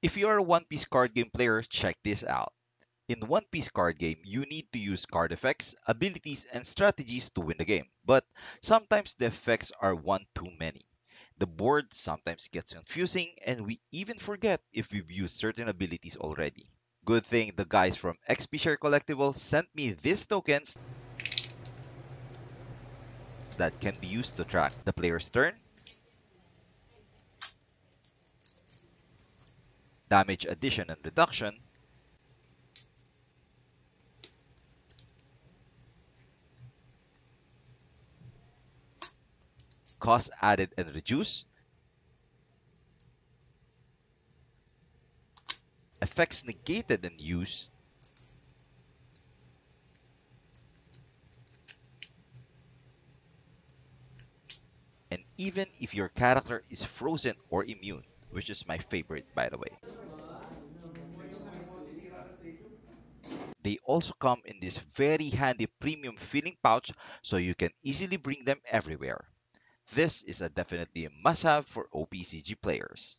If you are a One Piece card game player, check this out. In One Piece card game, you need to use card effects, abilities, and strategies to win the game. But sometimes the effects are one too many. The board sometimes gets confusing, and we even forget if we've used certain abilities already. Good thing the guys from EXP Share Collectible sent me these tokens that can be used to track the player's turn, damage addition and reduction, cost added and reduced, effects negated and used, and even if your character is frozen or immune, which is my favorite by the way. They also come in this very handy premium filling pouch so you can easily bring them everywhere. This is a definitely a must-have for OPCG players.